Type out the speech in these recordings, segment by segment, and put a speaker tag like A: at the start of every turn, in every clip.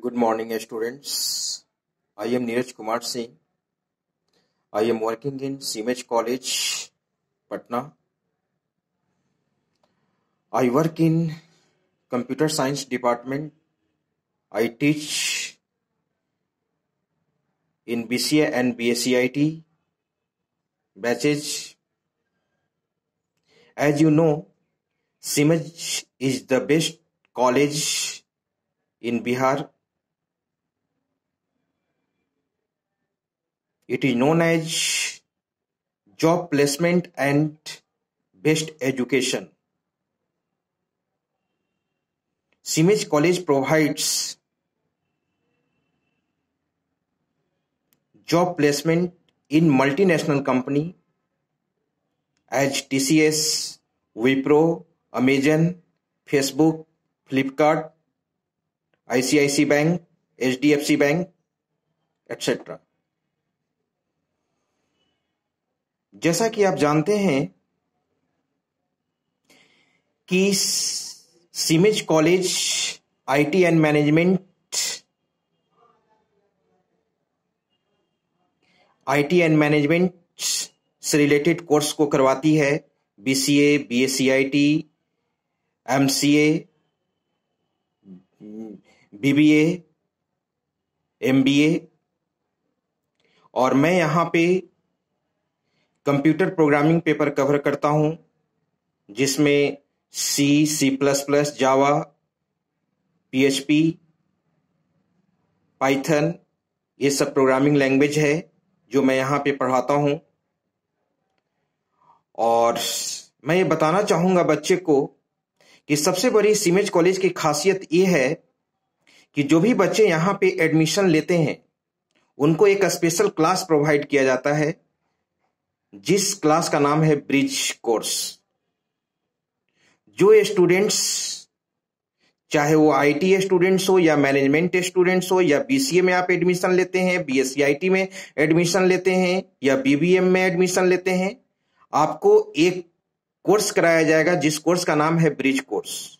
A: Good morning, students. I am Neeraj Kumar Singh. I am working in CMH College, Patna. I work in computer science department. I teach in BCA and BSCIT batches. As you know, CMH is the best college in Bihar. It is known as job placement and best education. CMH College provides job placement in multinational company as TCS, Wipro, Amazon, Facebook, Flipkart, ICICI Bank, HDFC Bank, etc. जैसा कि आप जानते हैं कि CIMAGE college IT and management IT and management से related course को करवाती है। BCA BSc IT MCA BBA MBA और मैं यहाँ पे कंप्यूटर प्रोग्रामिंग पेपर कवर करता हूँ, जिसमें C C plus plus Java PHP Python ये सब प्रोग्रामिंग लैंग्वेज है, जो मैं यहाँ पे पढ़ाता हूँ। और मैं ये बताना चाहूँगा बच्चे को कि सबसे बड़ी सीमेज कॉलेज की खासियत ये है कि जो भी बच्चे यहाँ पे एडमिशन लेते हैं, उनको एक स्पेशल क्लास प्रोवाइड किया जाता है। जिस क्लास का नाम है ब्रिज कोर्स, जो स्टूडेंट्स चाहे वो आईटी स्टूडेंट्स हो या मैनेजमेंट स्टूडेंट्स हो या बीसीए में आप एडमिशन लेते हैं बीएससीआईटी में एडमिशन लेते हैं या बीबीएम में एडमिशन लेते हैं, आपको एक कोर्स कराया जाएगा जिस कोर्स का नाम है ब्रिज कोर्स।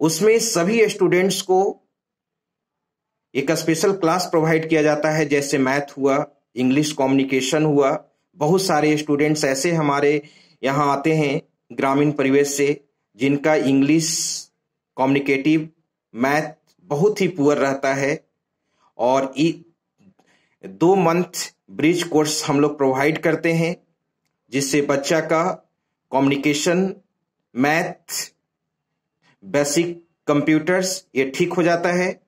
A: उसमें सभी स्टूडेंट्स को एक स्पेशल क्लास प्रोवाइड किया जाता है, जैसे मैथ हुआ इंग्लिश कम्युनिकेशन हुआ बहुत सारे स्टूडेंट्स ऐसे हमारे यहाँ आते हैं ग्रामीण परिवेश से, जिनका इंग्लिश कम्युनिकेटिव मैथ बहुत ही पुअर रहता है। और दो मंथ ब्रिज कोर्स हम लोग प्रोवाइड करते हैं, जिससे बच्चा का कम्युनिकेशन मैथ बेसिक कंप्यूटर्स ये ठीक हो जाता है।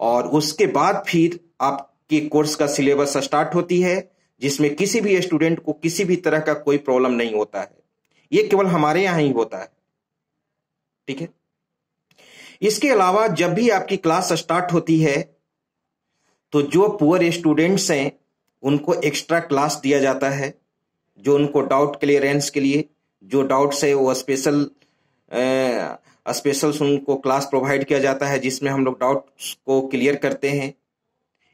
A: और उसके बाद फिर आपके कोर्स का सिलेबस स्टार्ट होती है। जिसमें किसी भी स्टूडेंट को किसी भी तरह का कोई प्रॉब्लम नहीं होता है। ये केवल हमारे यहाँ ही होता है। ठीक है? इसके अलावा जब भी आपकी क्लास स्टार्ट होती है तो जो पुअर स्टूडेंट्स हैं, उनको एक्स्ट्रा क्लास दिया जाता है, जो उनको डाउट क्लियरेंस के लिए, जो डाउट्स है, वो स्पेशल स्पेशल उनको क्लास प्रोवाइड किया जाता है, जिसमें हम लोग डाउट्स को क्लियर करते हैं।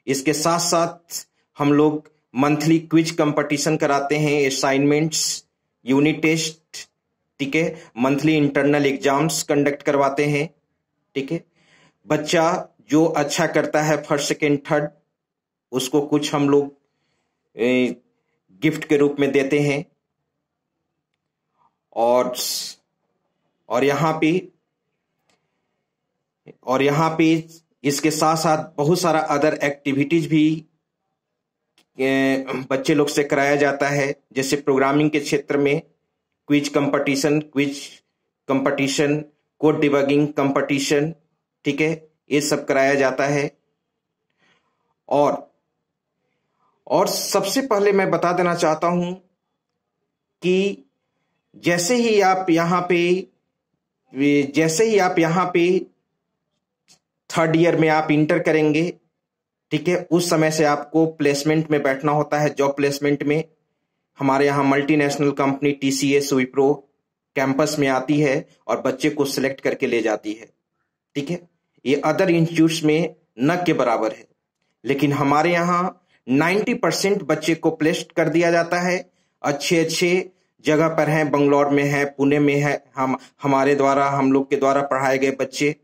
A: इसके साथ साथ हम लोग मंथली क्विज कंपटीशन कराते हैं असाइनमेंट्स यूनिट टेस्ट ठीक है? मंथली इंटरनल एग्ज़ाम्स कंडक्ट करवाते हैं, ठीक है? बच्चा जो अच्छा करता है फ़र्स्ट सेकेंड थर्ड उसको कुछ हम लोग गिफ्ट के रूप में देते हैं। और और यहाँ पे, और यहाँ पे इसके साथ साथ बहुत सारा अदर एक्टिविटीज़ भी बच्चे लोग से कराया जाता है। जैसे प्रोग्रामिंग के क्षेत्र में quiz competition quiz competition, code debugging competition, ठीक है, ये सब कराया जाता है। और और सबसे पहले मैं बता देना चाहता हूँ कि जैसे ही आप यहाँ पे जैसे ही आप यहाँ पे थर्ड ईयर में आप इंटर करेंगे ठीक है? उस समय से आपको प्लेसमेंट में बैठना होता है। जॉब प्लेसमेंट में हमारे यहाँ multinational company TCS Wipro campus में आती है और बच्चे को सिलेक्ट करके ले जाती है। ठीक है? ये अदर इंस्टीट्यूट में न के बराबर है। लेकिन हमारे यहाँ 90 परसेंट बच्चे को प्लेस्ड कर दिया जाता है। अच्छे अच्छे जगह पर हैं। बंगलौर में है, पुणे में है। हम, हमारे द्वारा, हम लोग के द्वारा पढ़ाए गए बच्चे।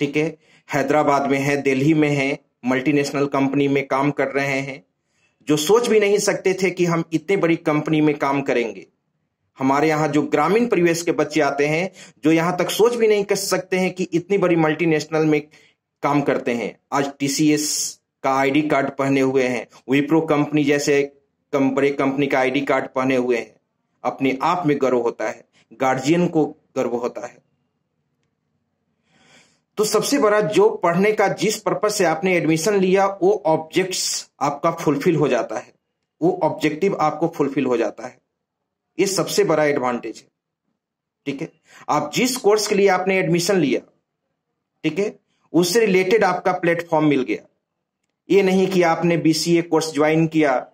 A: ठीक है? हैदराबाद में है, दिल्ली में है। मल्टीनेशनल कंपनी में काम कर रहे हैं, जो सोच भी नहीं सकते थे कि हम इतने बड़ी कंपनी में काम करेंगे। हमारे यहाँ जो ग्रामीण परिवेश के बच्चे आते हैं, जो यहाँ तक सोच भी नहीं कर सकते हैं कि इतनी बड़ी मल्टीनेशनल में काम करते हैं। आज टीसीएस का आईडी कार्ड पहने हुए हैं विप्रो कंपनी जैसे कम, बड़े कंपनी का आईडी कार्ड पहने हुए हैं। अपने आप में गर्व होता है गार्जियन को गर्व होता है। तो सबसे बड़ा जो पढ़ने का जिस पर्पज से आपने एडमिशन लिया, वो ऑब्जेक्ट्स आपका फुलफिल हो जाता है। वो ऑब्जेक्टिव आपको फुलफिल हो जाता है। ये सबसे बड़ा एडवांटेज है। ठीक है? आप जिस कोर्स के लिए आपने एडमिशन लिया, ठीक है? उससे रिलेटेड आपका प्लेटफॉर्म मिल गया। ये नहीं कि आपने बीसीए कोर्स ज्वाइन किया।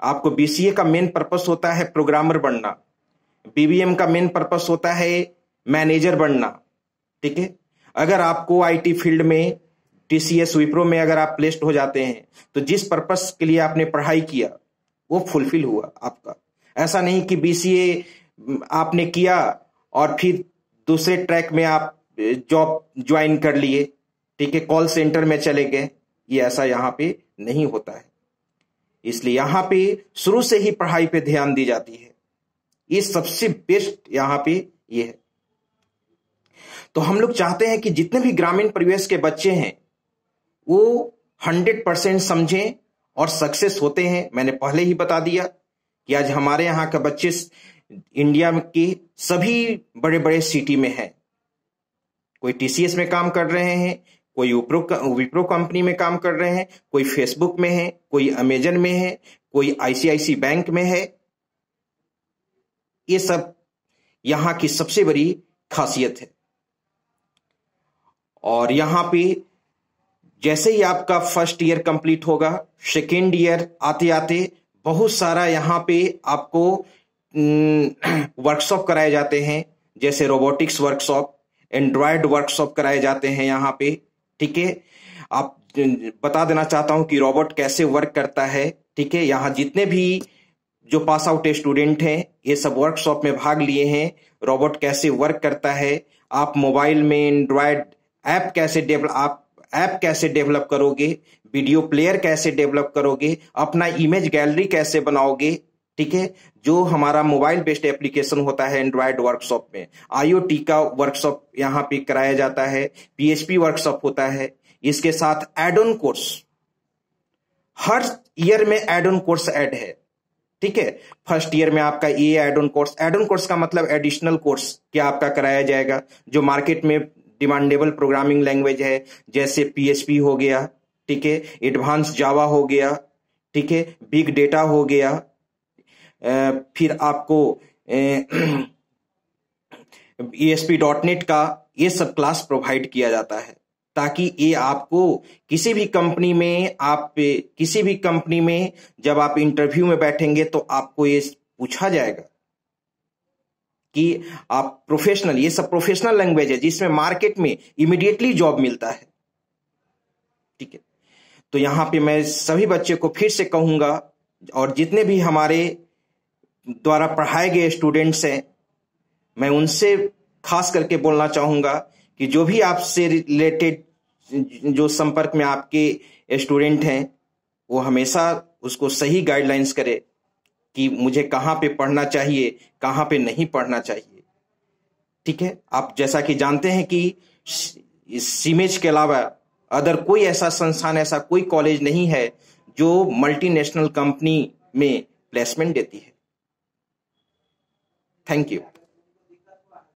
A: आपको बीसीए का मेन पर्पस होता है प्रोग्रामर बनना। बीबीएम का मेन पर्पस होता है मैनेजर बनना। ठीक है? अगर आपको आईटी फ़ील्ड में टीसीएस विप्रो में अगर आप प्लेस्ड हो जाते हैं तो जिस पर्पस के लिए आपने पढ़ाई किया, वो फुलफिल हुआ आपका। ऐसा नहीं कि बीसीए आपने किया और फिर दूसरे ट्रैक में आप जॉब ज्वाइन कर लिए, ठीक है कॉल सेंटर में चले गए, ये ऐसा यहाँ पे नहीं होता है। इसलिए यहाँ पे शुरू से ही पढ़ाई पे ध्यान दी जाती है। ये सबसे बेस्ट यहाँ पे ये है। तो हम लोग चाहते हैं कि जितने भी ग्रामीण परिवेश के बच्चे हैं, वो हंड्रेड परसेंट समझें और सक्सेस होते हैं। मैंने पहले ही बता दिया कि आज हमारे यहाँ के बच्चे इंडिया के सभी बड़े बड़े सिटी में हैं। कोई टीसीएस में काम कर रहे हैं, कोई विप्रो विप्रो कंपनी में काम कर रहे हैं, कोई फेसबुक में है, कोई अमेजन में है, कोई आईसीआईसी बैंक में है। ये सब यहाँ की सबसे बड़ी खासियत है। और यहाँ पे जैसे ही आपका फ़र्स्ट ईयर कंप्लीट होगा सेकेंड ईयर आते आते बहुत सारा यहाँ पे आपको वर्कशॉप कराए जाते हैं, जैसे रोबोटिक्स वर्कशॉप एंड्रॉयड वर्कशॉप कराए जाते हैं यहाँ पे, ठीक है? आप बता देना चाहता हूँ कि रोबोट कैसे वर्क करता है, ठीक है? यहाँ जितने भी जो पास आउट स्टूडेंट हैं, ये सब वर्कशॉप में भाग लिए हैं रोबोट कैसे वर्क करता है, आप मोबाइल में एंड्रॉयड ऐप कैसे डेवलप आप ऐप कैसे डेवलप करोगे, वीडियो प्लेयर कैसे डेवलप करोगे, अपना इमेज गैलरी कैसे बनाओगे, ठीक है? जो हमारा मोबाइल बेस्ड एप्लीकेशन होता है एंड्रॉयड वर्कशॉप में। आईओटी का वर्कशॉप यहाँ पे कराया जाता है पीएचपी वर्कशॉप होता है, इसके साथ एड ऑन कोर्स हर ईयर में एड ऑन कोर्स ऐड है, ठीक है? फ़र्स्ट ईयर में आपका ये add on course add on course का मतलब एडिशनल कोर्स क्या आपका कराया जाएगा, जो मार्केट में डिमांडेबल प्रोग्रामिंग लैंग्वेज है, जैसे पीएचपी हो गया, ठीक है? एडवांस जावा हो गया, ठीक है? बिग डेटा हो गया। फिर आपको A S P dot net का ये सब क्लास प्रोवाइड किया जाता है, ताकि ये आपको किसी भी कंपनी में, आप, किसी भी कंपनी में जब आप इंटरव्यू में बैठेंगे तो आपको ये पूछा जाएगा। कि आप प्रोफेशनल ये सब प्रोफेशनल लैंग्वेज है, जिसमें मार्केट में इमिडिएटली जॉब मिलता है। ठीक है? तो यहाँ पे मैं सभी बच्चे को फिर से कहूँगा, और जितने भी हमारे द्वारा पढ़ाए गए स्टूडेंट्स हैं, मैं उनसे खास करके बोलना चाहूँगा कि जो भी आपसे रिलेटेड जो संपर्क में आपके स्टूडेंट हैं, वो हमेशा उसको सही गाइडलाइंस करे। कि मुझे कहाँ पे पढ़ना चाहिए, कहाँ पे नहीं पढ़ना चाहिए। ठीक है? आप जैसा कि जानते हैं कि सीमेज के अलावा अदर कोई ऐसा संस्थान, ऐसा कोई कॉलेज नहीं है जो मल्टीनेशनल कंपनी में प्लेसमेंट देती है। Thank you